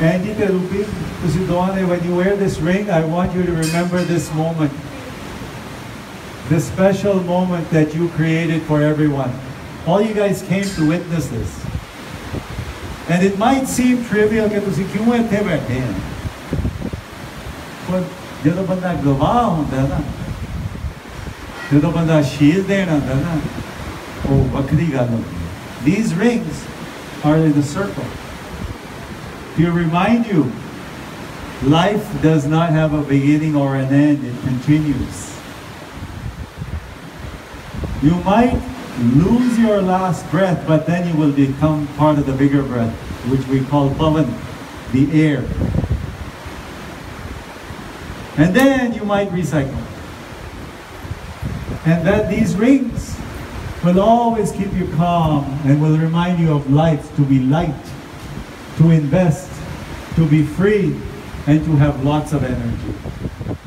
Andy Terupin, to si Donne, when you wear this ring, I want you to remember this moment. The special moment that you created for everyone. All you guys came to witness this. And it might seem trivial ਕਿ ਤੁਸੀਂ ਕਿਉਂ ਇੱਥੇ ਬੈਠੇ ਆ ਪਰ ਜਦੋਂ ਬੰਦਾ ਗਵਾਹ ਹੁੰਦਾ ਨਾ ਜਦੋਂ ਬੰਦਾ ਸ਼ੀਲ ਦੇਣ ਆਉਂਦਾ ਨਾ ਉਹ ਵੱਖਰੀ ਗੱਲ ਹੁੰਦੀ ਹੈ These rings are in a circle. To remind you, life does not have a beginning or an end, it continues. You might lose your last breath, but then you will become part of the bigger breath, which we call pavan, the air. And then you might recycle. And that these rings will always keep you calm and will remind you of life to be light, to invest, to be free, and to have lots of energy.